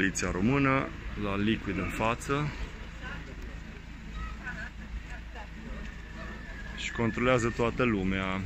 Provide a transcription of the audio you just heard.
Poliția română, la liquid în față. Și controlează toată lumea.